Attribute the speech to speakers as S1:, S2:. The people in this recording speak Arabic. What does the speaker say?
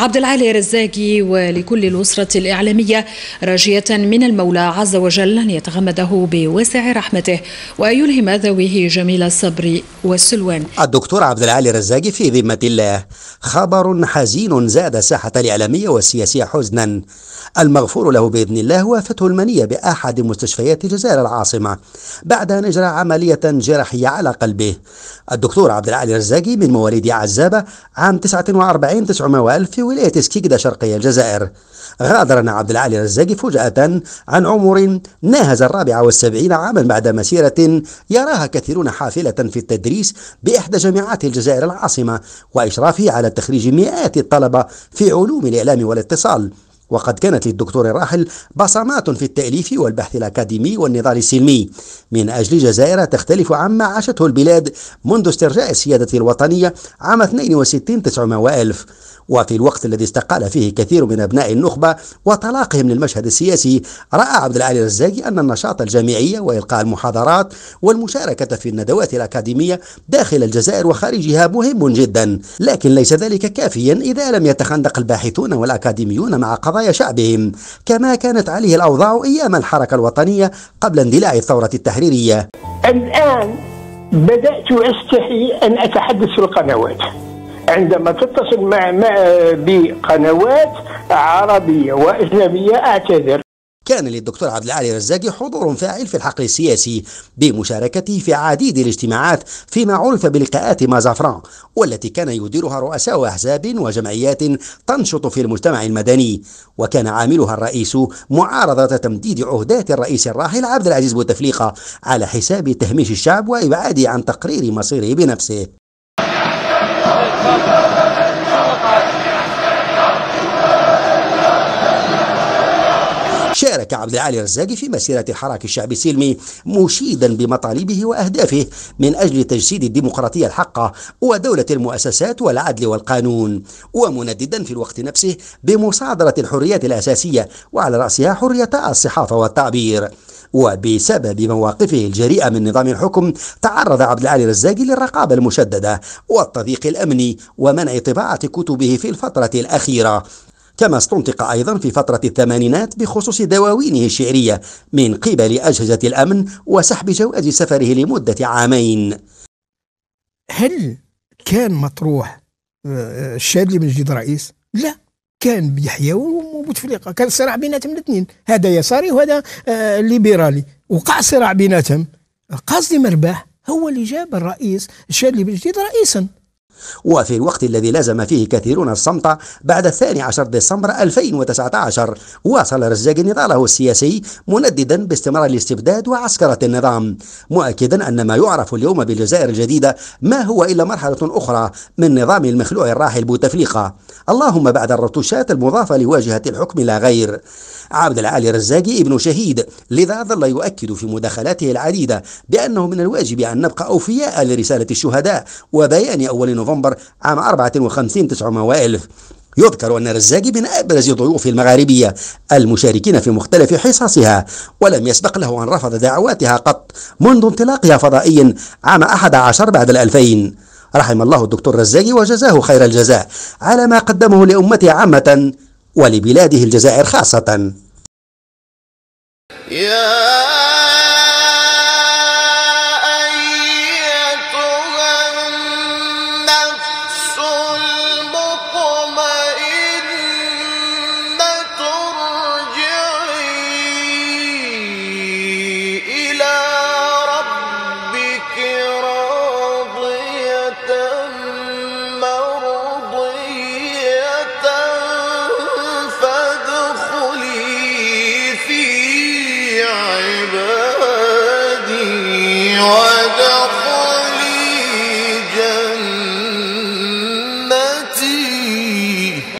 S1: عبد العالي رزاقي ولكل الأسرة الإعلامية راجية من المولى عز وجل أن يتغمده بواسع رحمته ويلهم ذويه جميل الصبر والسلوان.
S2: الدكتور عبد العالي رزاقي في ذمة الله. خبر حزين زاد الساحة الإعلامية والسياسية حزنا. المغفور له بإذن الله وافته المنية بأحد مستشفيات الجزائر العاصمة بعد أن أجرى عملية جراحية على قلبه. الدكتور عبد العالي الرزاقي من مواليد عزابة عام 49 900 ألف ولاية سكيكدا شرقي الجزائر. غادر عبد العالي الرزاقي فجأة عن عمر ناهز الرابعة والسبعين عاما بعد مسيرة يراها كثيرون حافلة في التدريس بإحدى جامعات الجزائر العاصمة وإشرافه على تخريج مئات الطلبة في علوم الإعلام والاتصال. وقد كانت للدكتور الراحل بصمات في التأليف والبحث الأكاديمي والنضال السلمي. من أجل جزائر تختلف عما عاشته البلاد منذ استرجاع السيادة الوطنية عام 62 900 وألف. وفي الوقت الذي استقال فيه كثير من أبناء النخبة وطلاقهم للمشهد السياسي رأى عبد العالي الرزاقي أن النشاط الجامعي وإلقاء المحاضرات والمشاركة في الندوات الأكاديمية داخل الجزائر وخارجها مهم جدا. لكن ليس ذلك كافيا إذا لم يتخندق الباحثون والأكاديميون مع قضايا شعبهم كما كانت عليه الأوضاع أيام الحركة الوطنية قبل اندلاع الثورة التحريرية.
S3: الآن بدأت أستحي أن أتحدث في القنوات عندما تتصل مع, مع بقنوات عربية وأجنبية أعتذر.
S2: كان للدكتور عبد العالي الرزاقي حضور فاعل في الحقل السياسي بمشاركته في عديد الاجتماعات فيما عرف بلقاءات مازافران والتي كان يديرها رؤساء أحزاب وجمعيات تنشط في المجتمع المدني. وكان عاملها الرئيس معارضة تمديد عهدات الرئيس الراحل عبد العزيز بوتفليقة على حساب تهميش الشعب وإبعاده عن تقرير مصيره بنفسه. شارك عبد العالي الرزاقي في مسيرة الحراك الشعبي السلمي مشيدا بمطالبه وأهدافه من أجل تجسيد الديمقراطية الحقة ودولة المؤسسات والعدل والقانون. ومنددا في الوقت نفسه بمصادرة الحريات الأساسية وعلى رأسها حرية الصحافة والتعبير. وبسبب مواقفه الجريئة من نظام الحكم تعرض عبد العالي الرزاقي للرقابة المشددة والتضييق الأمني ومنع طباعة كتبه في الفترة الأخيرة. كما استنطق أيضا في فترة الثمانينات بخصوص دواوينه الشعرية من قبل أجهزة الأمن وسحب جواز سفره لمدة عامين.
S4: هل كان مطروح آه، الشاذلي من جديد رئيس؟ لا كان بيحيى وبوتفليقه كان صراع بيناتهم الاثنين. هذا يساري وهذا آه ليبرالي. وقع صراع بيناتهم. قصدي مرباح هو اللي جاب الرئيس الشاذلي بن جديد رئيسا.
S2: وفي الوقت الذي لازم فيه كثيرون الصمت بعد الثاني عشر ديسمبر 2019 واصل رزاق نضاله السياسي منددا باستمرار الاستبداد وعسكرة النظام. مؤكدا أن ما يعرف اليوم بالجزائر الجديدة ما هو إلا مرحلة أخرى من نظام المخلوع الراحل بوتفليقة. اللهم بعد الرتوشات المضافة لواجهة الحكم لا غير. عبد العالي الرزاقي ابن شهيد لذا ظل يؤكد في مداخلاته العديدة بأنه من الواجب أن نبقى أوفياء لرسالة الشهداء وبيان أول نوفمبر عام 54 900 وألف. يذكر أن الرزاقي من أبرز ضيوف المغاربية المشاركين في مختلف حصصها ولم يسبق له أن رفض دعواتها قط منذ انطلاقها فضائيا عام 11 بعد الألفين. رحم الله الدكتور رزاقي وجزاه خير الجزاء على ما قدمه لأمته عامة ولبلاده الجزائر خاصة. يا